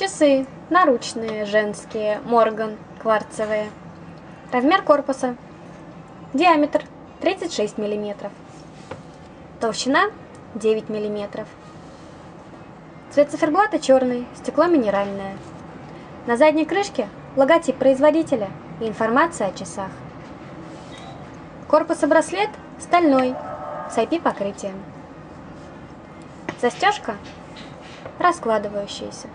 Часы наручные, женские, Морган, кварцевые. Размер корпуса. Диаметр 36 мм. Толщина 9 мм. Цвет циферблата черный, стекло минеральное. На задней крышке логотип производителя и информация о часах. Корпус и браслет стальной, с IP-покрытием. Застежка раскладывающаяся.